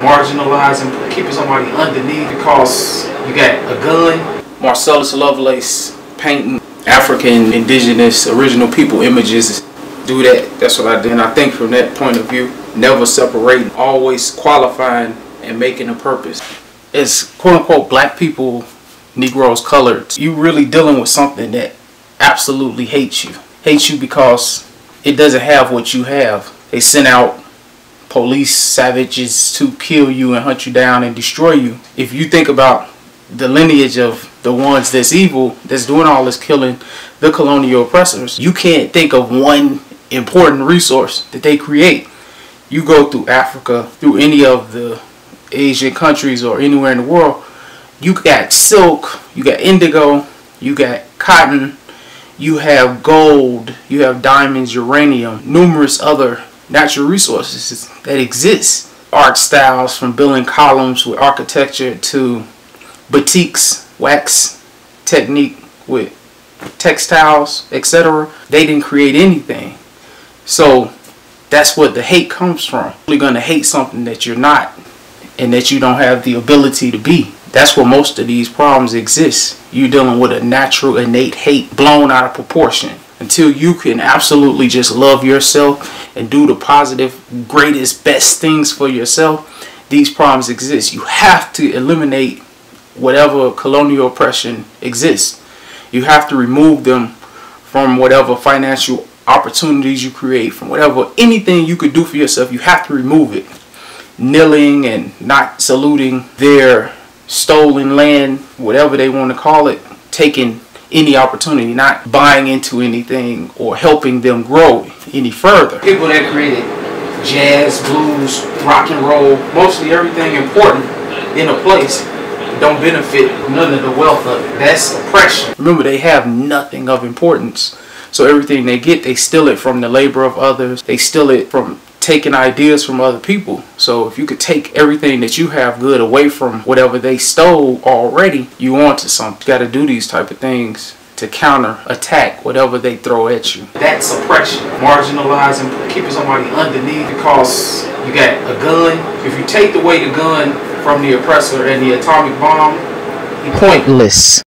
marginalizing, keeping somebody underneath because you got a gun. Marcellous Lovelace painting African, indigenous, original people images. Do that. That's what I did. And I think from that point of view, never separating, always qualifying and making a purpose. As quote unquote black people, Negroes, colored, you really dealing with something that absolutely hates you. Hates you because it doesn't have what you have. They sent out police savages to kill you and hunt you down and destroy you. If you think about the lineage of the ones that's evil, that's doing all this killing, the colonial oppressors, you can't think of one important resource that they create. You go through Africa, through any of the Asian countries or anywhere in the world, you got silk, you got indigo, you got cotton, you have gold, you have diamonds, uranium, numerous other natural resources that exist. Art styles from building columns with architecture to batiks, wax technique with textiles, etc. They didn't create anything. So that's what the hate comes from. You're going to hate something that you're not and that you don't have the ability to be. That's where most of these problems exist. You're dealing with a natural innate hate blown out of proportion. Until you can absolutely just love yourself and do the positive, greatest, best things for yourself, these problems exist. You have to eliminate whatever colonial oppression exists. You have to remove them from whatever financial opportunities you create, from whatever anything you could do for yourself, you have to remove it. Kneeling and not saluting their stolen land, whatever they want to call it, taking any opportunity, not buying into anything or helping them grow any further. People that created jazz, blues, rock and roll, mostly everything important in a place don't benefit none of the wealth of it. That's oppression. Remember, they have nothing of importance. So everything they get, they steal it from the labor of others. They steal it from taking ideas from other people. So if you could take everything that you have good away from whatever they stole already, you want to something. You got to do these type of things to counter attack whatever they throw at you. That's oppression. Marginalizing, keeping somebody underneath because you got a gun. If you take away the gun from the oppressor and the atomic bomb, pointless.